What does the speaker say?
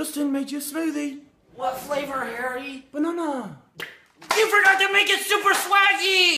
Justin made you a smoothie. What flavor, Harry? Banana. You forgot to make it super swaggy!